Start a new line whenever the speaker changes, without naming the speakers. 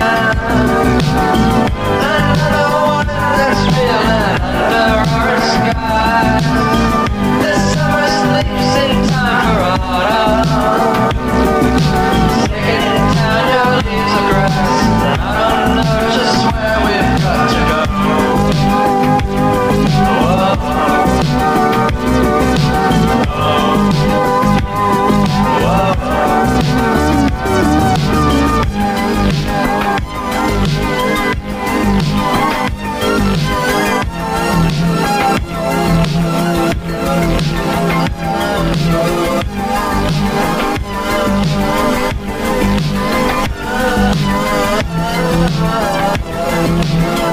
Another Thank.